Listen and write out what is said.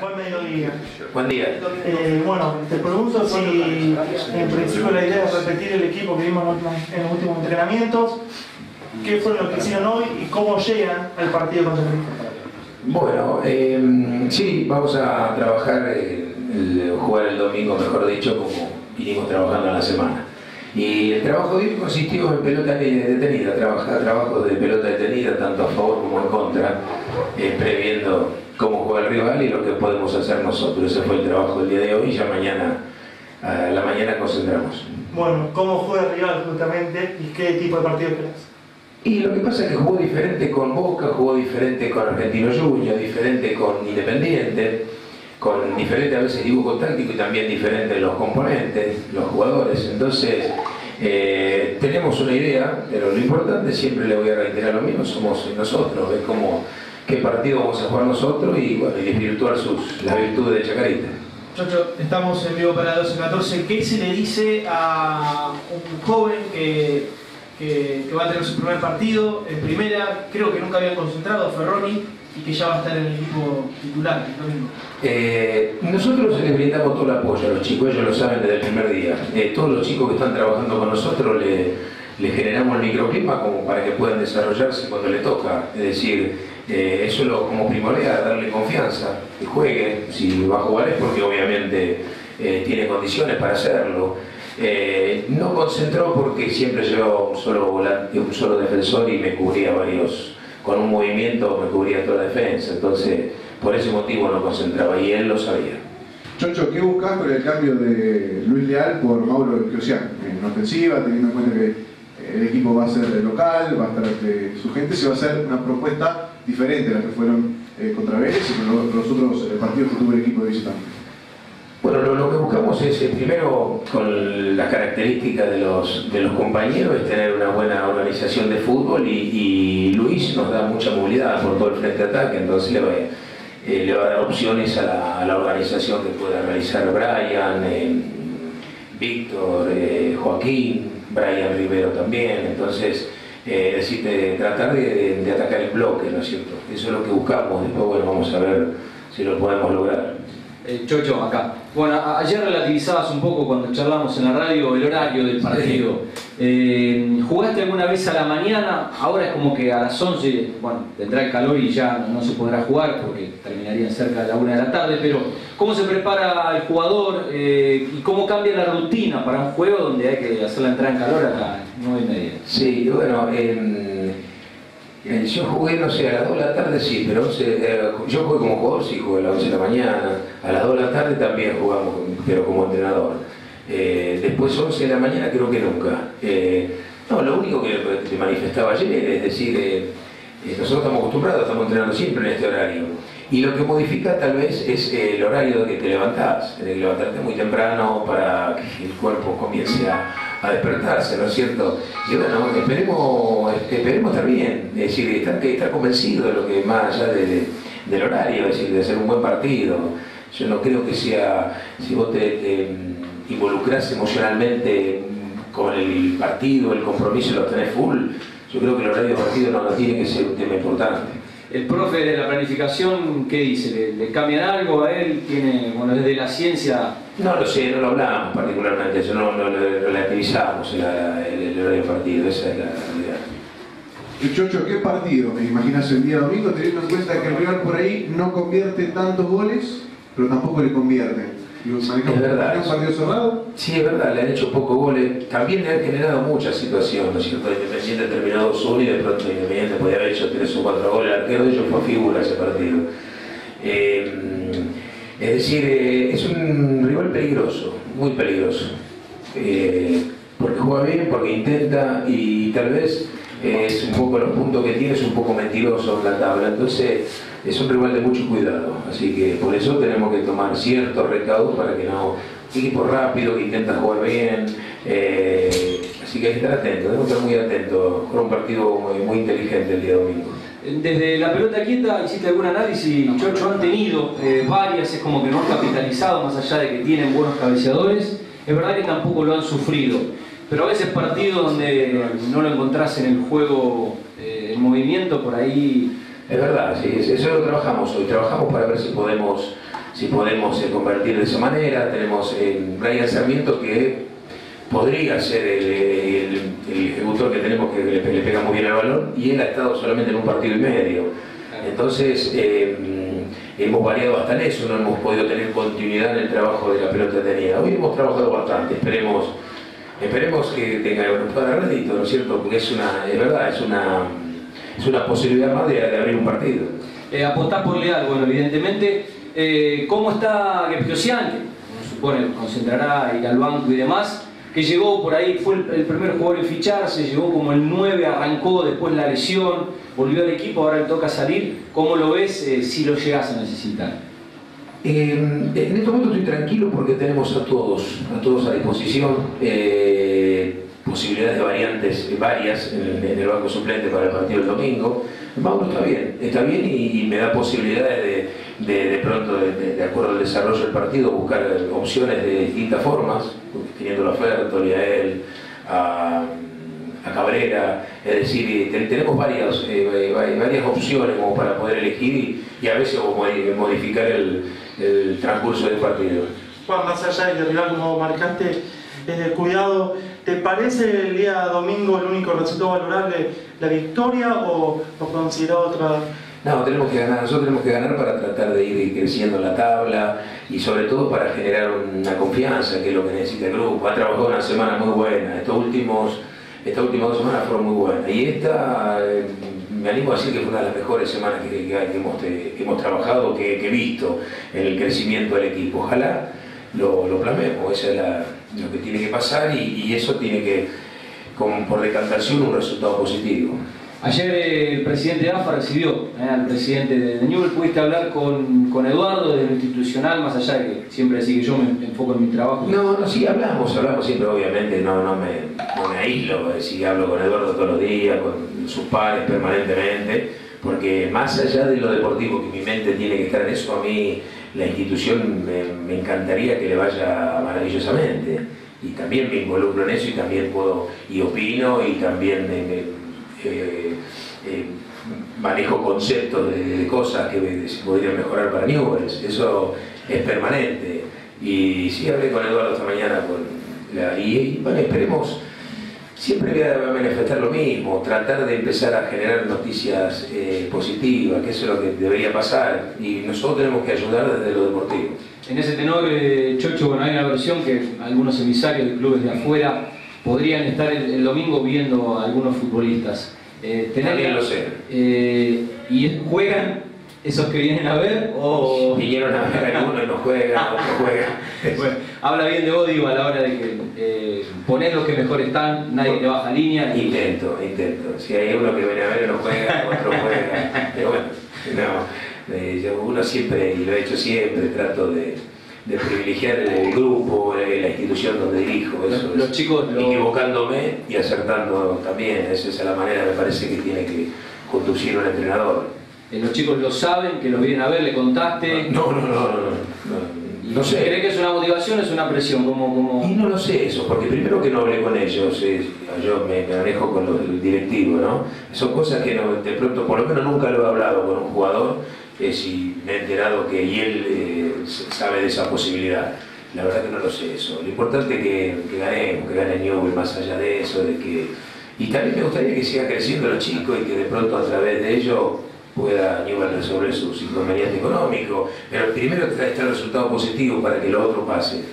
Buen mediodía. Buen día. Eh, bueno, te pregunto si en principio la idea es repetir el equipo que vimos en los últimos entrenamientos. ¿Qué fue lo que hicieron hoy y cómo llegan al partido contra? Bueno, eh, sí, vamos a trabajar, el, jugar el domingo, mejor dicho, como vinimos trabajando en la semana. Y el trabajo de hoy consistió en pelota detenida, trabajar trabajo de pelota detenida, tanto a favor como en contra, eh, previendo cómo juega el rival y lo que podemos hacer nosotros. Ese fue el trabajo del día de hoy y ya mañana, a la mañana concentramos. Bueno, ¿cómo juega el rival justamente y qué tipo de partido crees? Y lo que pasa es que jugó diferente con Boca, jugó diferente con Argentino Junior, diferente con Independiente, con diferente a veces dibujo táctico y también diferente los componentes, los jugadores. Entonces, eh, tenemos una idea, pero lo importante, siempre le voy a reiterar lo mismo, somos nosotros, es como qué partido vamos a jugar nosotros y, bueno, y desvirtuar sus, las virtudes de Chacarita. Chocho, estamos en vivo para 12-14. ¿Qué se le dice a un joven que, que, va a tener su primer partido en primera? Creo que nunca habían concentrado a Ferroni y que ya va a estar en el equipo titular eh, nosotros les brindamos todo el apoyo a los chicos, ellos lo saben desde el primer día. Eh, todos los chicos que están trabajando con nosotros le, le generamos el microclima como para que puedan desarrollarse cuando le toca. Es decir, eh, eso es lo como primordial, darle confianza, que juegue, si va a jugar es porque obviamente eh, tiene condiciones para hacerlo. Eh, no concentró porque siempre llevaba un solo volante, un solo defensor y me cubría varios, con un movimiento me cubría toda la defensa, entonces por ese motivo no concentraba y él lo sabía. Chocho, ¿qué buscas con el cambio de Luis Leal por Mauro Cristian? En ofensiva, teniendo en cuenta que el equipo va a ser local, va a estar su gente, se va a hacer una propuesta diferente a las que fueron eh, contra Vélez y con los, otros eh, partidos que tuvo el equipo de visitante. Bueno, lo, que buscamos es, eh, primero, con las características de los, de los compañeros, es tener una buena organización de fútbol y, Luis nos da mucha movilidad por todo el frente de ataque, entonces le va, le va a dar opciones a la, a la, organización que pueda realizar Brian, Víctor, Joaquín, Brian Rivero también, entonces eh, es decir, tratar de, atacar el bloque, ¿no es cierto? Eso es lo que buscamos, después bueno, vamos a ver si lo podemos lograr. Eh, Chocho, acá. Bueno, ayer relativizabas un poco cuando charlamos en la radio el horario del partido. Eh, ¿Jugaste alguna vez a la mañana? Ahora es como que a las 11, bueno, tendrá el calor y ya no se podrá jugar porque terminaría cerca de la 1 de la tarde, pero ¿cómo se prepara el jugador eh, y cómo cambia la rutina para un juego donde hay que hacer la entrada en calor a las 9 y media? Sí, bueno, yo jugué, no sé, a las 2 de la tarde sí, pero eh, yo jugué como jugador, sí, jugué a las 11 de la mañana, a las 2 de la tarde también jugamos, pero como entrenador. Eh, después 11 de la mañana creo que nunca. Eh, no, lo único que te manifestaba ayer es decir, nosotros estamos acostumbrados, estamos entrenando siempre en este horario. Y lo que modifica tal vez es el horario de que te levantás, de levantarte muy temprano para que el cuerpo comience a, despertarse, ¿no es cierto? Y bueno, esperemos, esperemos estar es decir, estar, estar convencido de lo que más allá del horario, es decir, de hacer un buen partido. Yo no creo que sea, si vos te, te involucrás emocionalmente con el partido, el compromiso, lo tenés full, yo creo que el horario de partido no, no tiene que ser un tema importante el profe de la planificación, ¿qué dice? ¿Le, cambian algo a él? ¿Tiene, bueno, desde la ciencia? No lo sé, no lo hablamos particularmente, eso no, lo relativizamos el, el, horario partido, esa es la realidad. Y Chocho, ¿qué partido me imaginas el día domingo, teniendo en cuenta que el Real por ahí no convierte tantos goles, pero tampoco le convierte? Es verdad. un partido cerrado? Sí, es verdad, le han hecho pocos goles. También le han generado muchas situaciones, ¿no es cierto? Independiente ha terminado solo y de pronto Independiente podía haber hecho tres o cuatro goles. El arquero de ellos fue figura ese partido. Eh, es decir, eh, es un rival peligroso, muy peligroso. Eh, porque juega bien, porque intenta y tal vez es un poco los puntos que tiene, es un poco mentiroso en la tabla. Entonces, es un rival de mucho cuidado, así que por eso tenemos que tomar ciertos recaudos para que no equipo rápido, que intenta jugar bien, eh, así que hay que estar atento, debemos estar muy atentos, con un partido muy, inteligente el día domingo. Desde la pelota quieta hiciste algún análisis, Chocho han tenido eh, varias, es como que no han capitalizado más allá de que tienen buenos cabeceadores, es verdad que tampoco lo han sufrido, pero a veces partidos donde no lo encontrás en el juego, eh, en movimiento, por ahí Es verdad, sí, eso lo trabajamos hoy. Trabajamos para ver si podemos, si podemos eh, convertir de esa manera. Tenemos en Brian Sarmiento que podría ser el, ejecutor que tenemos que le, pega muy bien al balón y él ha estado solamente en un partido y medio. Entonces, eh, hemos variado hasta en eso, no hemos podido tener continuidad en el trabajo de la pelota tenida. Hoy hemos trabajado bastante, esperemos, esperemos que tenga para rédito, ¿no es cierto? Porque es una, es verdad, es una, es una posibilidad más de, abrir un partido. Eh, apostar por Leal, bueno, evidentemente, eh, ¿cómo está Gepsiosian? Que supone concentrará, ir al banco y demás que llegó por ahí, fue el, primer jugador en ficharse, llegó como el 9, arrancó después la lesión, volvió al equipo, ahora le toca salir. ¿Cómo lo ves eh, si lo llegas a necesitar? Eh, en este momento estoy tranquilo porque tenemos a todos, a todos a disposición. Eh, posibilidades de variantes varias en el, banco suplente para el partido del domingo. Mauro está bien, está bien y, me da posibilidades de, de, pronto, de, acuerdo al desarrollo del partido, buscar opciones de distintas formas, teniendo la oferta, a él, a, Cabrera, es decir, tenemos varias, eh, varias opciones como para poder elegir y, a veces modificar el, el transcurso del partido. Juan, más allá de rival como marcaste, eh, cuidado, ¿te parece el día domingo el único resultado valorable la victoria o, o considera otra? No, tenemos que ganar, nosotros tenemos que ganar para tratar de ir creciendo la tabla y sobre todo para generar una confianza, que es lo que necesita el grupo. Ha trabajado una semana muy buena, estos últimos, estas últimas dos semanas fueron muy buenas y esta, eh, me animo a decir que fue una de las mejores semanas que, hemos, trabajado, que, he visto en el crecimiento del equipo. Ojalá lo, lo plasmemos, eso es lo que tiene que pasar y, eso tiene que, por decantación, un resultado positivo. Ayer el presidente de AFA recibió eh, al presidente de Newell. ¿Pudiste hablar con, con, Eduardo de lo institucional, más allá de que siempre así que yo me, enfoco en mi trabajo? No, no, sí, hablamos, hablamos siempre, obviamente, no, no, me, no me aíslo, sí, hablo con Eduardo todos los días, con sus padres permanentemente, porque más allá de lo deportivo, que mi mente tiene que estar en eso, a mí la institución me, encantaría que le vaya maravillosamente. Y también me involucro en eso y también puedo, y opino y también eh, manejo conceptos de, cosas que se podrían mejorar para Newells. Eso es permanente. Y sí hablé con Eduardo esta mañana con la, y, bueno, esperemos siempre voy a manifestar lo mismo, tratar de empezar a generar noticias eh, positivas, que eso es lo que debería pasar, y nosotros tenemos que ayudar desde lo deportivo. En ese tenor, eh, Chocho, bueno, hay una versión que algunos emisarios de clubes de afuera podrían estar el, domingo viendo a algunos futbolistas. Eh, También lo sé. Eh, ¿Y juegan esos que vienen a ver o...? Vinieron a ver algunos y no juegan, otros juegan. bueno, habla bien de vos, digo, a la hora de que eh, poner los que mejor están, nadie te baja línea. Intento, intento. Si hay uno que viene a ver y no juega, otro juega. Pero bueno, no, eh, uno siempre, y lo he hecho siempre, trato de, de privilegiar el grupo, la institución donde dirijo. Eso los, chicos equivocándome y acertando también. Esa es la manera, me parece, que tiene que conducir un entrenador. Eh, los chicos lo saben, que los vienen a ver, le contaste. No, no, no, no. no, no sé. ¿Cree que es una motivación o es una presión? como Y no lo sé eso, porque primero que no hablé con ellos, yo me, manejo con los directivos, ¿no? Son cosas que de pronto, por lo menos nunca lo he hablado con un jugador, si me he enterado que y él eh, sabe de esa posibilidad. La verdad que no lo sé eso. Lo importante es que, que ganemos, que gane Newell más allá de eso, de que... Y también me gustaría que siga creciendo los chicos y que de pronto a través de ello pueda Newell resolver sus inconvenientes económicos, pero primero está el resultado positivo para que lo otro pase.